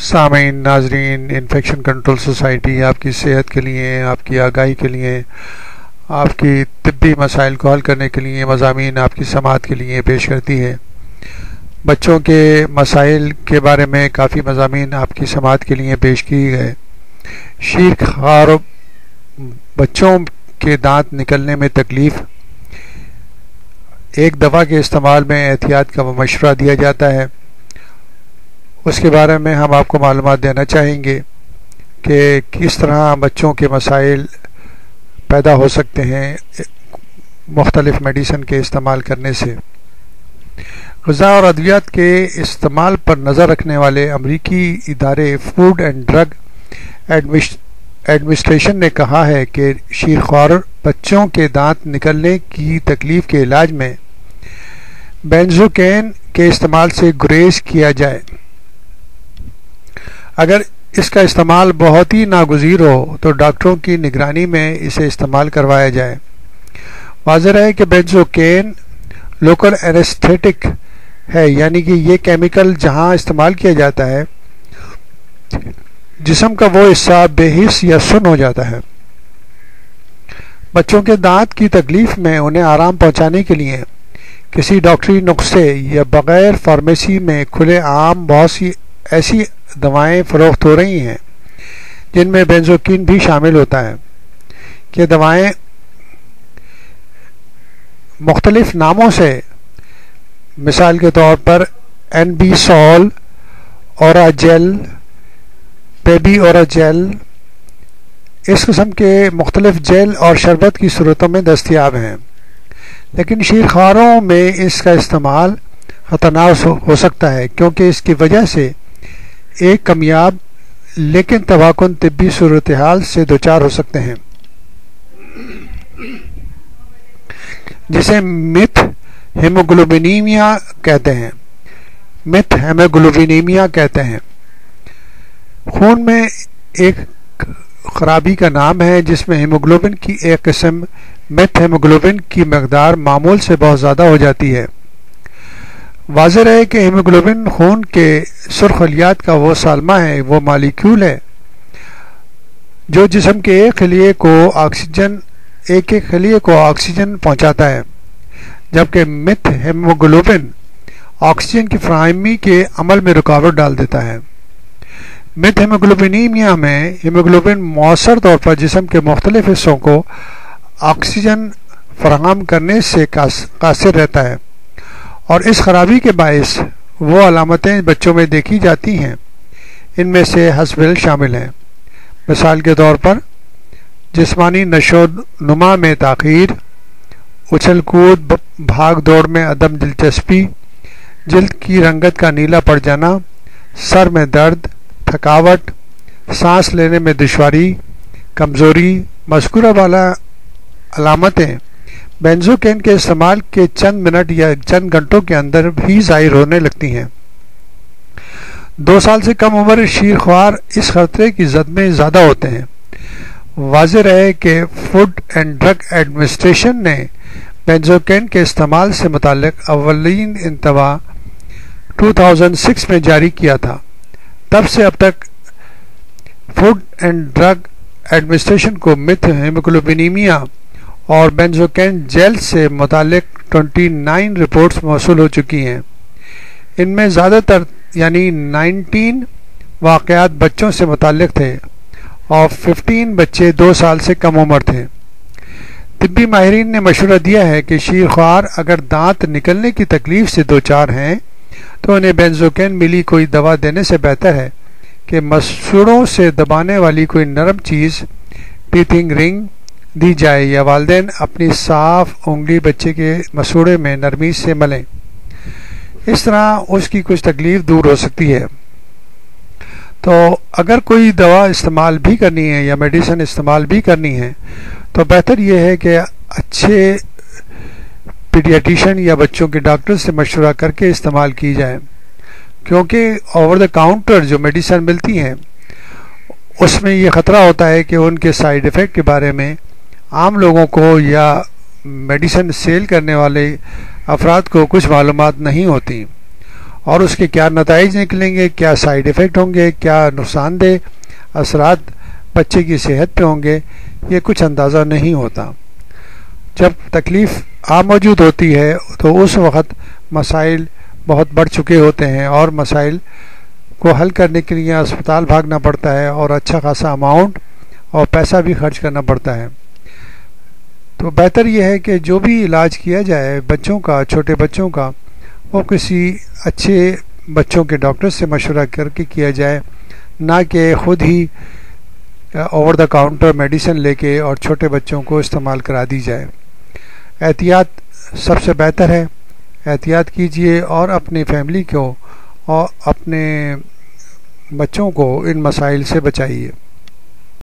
सामीन नाजरीन infection control society आपकी सेहत के लिए, आपकी आगाही के लिए, आपकी तबी मसाइल को हल करने के लिए मजामी आपकी समात के लिए पेश करती है। बच्चों के मसाइल के बारे में काफ़ी मजामी आपकी समात के लिए पेश किए गए शीर खार बच्चों के दांत निकलने में तकलीफ़। एक दवा के इस्तेमाल में एहतियात का मशवरा दिया जाता है। उसके बारे में हम आपको मालूम देना चाहेंगे कि किस तरह बच्चों के मसाइल पैदा हो सकते हैं मुख्तलिफ़ मेडिसन के इस्तेमाल करने से। गज़ा और अद्वियात के इस्तेमाल पर नज़र रखने वाले अमरीकी इदारे फ़ूड एंड ड्रग एडमिनिस्ट्रेशन ने कहा है कि शीरख्वार बच्चों के दांत निकलने की तकलीफ़ के इलाज में बेंजोकेन के इस्तेमाल से गुरेज किया जाए। अगर इसका इस्तेमाल बहुत ही नागजीर हो तो डॉक्टरों की निगरानी में इसे इस्तेमाल करवाया जाए। वाजह है कि बेंजोकेन लोकल एनेस्थेटिक है, यानी कि ये केमिकल जहाँ इस्तेमाल किया जाता है, जिसम का वो हिस्सा बेहिस या सुन हो जाता है। बच्चों के दांत की तकलीफ़ में उन्हें आराम पहुँचाने के लिए किसी डॉक्टरी नुस्खे या बगैर फार्मेसी में खुले आम बहुत सी ऐसी दवाएँ फरोख्त हो रही हैं, जिनमें बेंजोकिन भी शामिल होता है। कि दवाएँ मुख्तलिफ़ नामों से, मिसाल के तौर पर एन बी सॉल और जेल बेबी और जेल इस किस्म के मुख्तलिफ़ जेल और शरबत की सूरतों में दस्तियाब हैं। लेकिन शीरखारों में इसका इस्तेमाल ख़तरनाक हो सकता है, क्योंकि इसकी वजह से एक कमियाब, लेकिन तबाकुन तबी सूरत हाल से दो चार हो सकते हैं। जिसे मिथ हेमोग्लोबिनीमिया कहते हैं। मिथ हेमोग्लोबिनीमिया कहते हैं। खून में एक खराबी का नाम है, जिसमें हेमोग्लोबिन की एक किस्म, मिथ हेमोग्लोबिन की मकदार मामूल से बहुत ज़्यादा हो जाती है। वाजह है कि हीमोग्लोबिन खून के सुरखलियात का वो सालमा है, वो मालिक्यूल है। जो जिसम के एक खलिए को ऑक्सीजन, एक एक खलिए को ऑक्सीजन पहुंचाता है, जबकि मिथ हेमोग्लोबिन ऑक्सीजन की फ्राहमी के अमल में रुकावट डाल देता है। मिथ हेमोग्लोबिनीमिया में हीमोग्लोबिन मौसर तौर पर जिसम के मुख्तलिफ़ हिस्सों को ऑक्सीजन फराहम करने से कासिर रहता है। और इस खराबी के बायस वो अलामतें बच्चों में देखी जाती हैं। इनमें से हसबिल शामिल हैं। मिसाल के तौर पर, जिस्मानी नशो नुमा में तखीर उछल कूद भाग दौड़ में अदम दिलचस्पी, जल्द की रंगत का नीला पड़ जाना, सर में दर्द, थकावट, सांस लेने में दुशारी कमज़ोरी, मस्कुरा वाला अलामतें बेंजोकेन के इस्तेमाल के चंद मिनट या चंद घंटों के अंदर भी ज़ाहिर होने लगती हैं। दो साल से कम उम्र शीरख्वार इस खतरे की जद में ज़्यादा होते हैं। वाज रहे कि फ़ूड एंड ड्रग एडमिनिस्ट्रेशन ने बेंजोकेन के इस्तेमाल से मुतल अवलिन इंतवा 2006 में जारी किया था। तब से अब तक फ़ूड एंड ड्रग एडमिनिस्ट्रेशन को मिथ, हेमोग्लोबिनीमिया और बेंजोकैन जेल से मुतल 29 रिपोर्ट्स मौसू हो चुकी हैं। इनमें ज़्यादातर, यानी 19 वाक़ात बच्चों से मुतल थे और 15 बच्चे दो साल से कम उम्र थे। तिब्बी माहरीन ने मशवरा दिया है कि शीरख्वार अगर दांत निकलने की तकलीफ़ से दो चार हैं तो उन्हें बेंजोकैन मिली कोई दवा देने से बेहतर है कि मसूड़ों से दबाने वाली कोई नरम चीज़, टीथिंग रिंग दी जाए या वालदेन अपनी साफ़ उंगली बच्चे के मसूड़े में नरमी से मलें। इस तरह उसकी कुछ तकलीफ़ दूर हो सकती है। तो अगर कोई दवा इस्तेमाल भी करनी है या मेडिसिन इस्तेमाल भी करनी है तो बेहतर यह है कि अच्छे पीडियाटिशन या बच्चों के डॉक्टर से मशवरा करके इस्तेमाल की जाए। क्योंकि ओवर द काउंटर जो मेडिसिन मिलती हैं, उसमें ये ख़तरा होता है कि उनके साइड इफ़ेक्ट के बारे में आम लोगों को या मेडिसिन सेल करने वाले अफराद को कुछ मालूम नहीं होती। और उसके क्या नतज निकलेंगे, क्या साइड इफ़ेक्ट होंगे, क्या नुकसानदेह असरात बच्चे की सेहत पे होंगे, ये कुछ अंदाज़ा नहीं होता। जब तकलीफ़ आ मौजूद होती है तो उस वक़्त मसाइल बहुत बढ़ चुके होते हैं और मसाइल को हल करने के लिए अस्पताल भागना पड़ता है और अच्छा खासा अमाउंट और पैसा भी खर्च करना पड़ता है। तो बेहतर यह है कि जो भी इलाज किया जाए बच्चों का, छोटे बच्चों का, वो किसी अच्छे बच्चों के डॉक्टर से मशवरा करके किया जाए, ना कि ख़ुद ही ओवर द काउंटर मेडिसिन लेके और छोटे बच्चों को इस्तेमाल करा दी जाए। एहतियात सबसे बेहतर है। एहतियात कीजिए और अपनी फैमिली को और अपने बच्चों को इन मसाइल से बचाइए।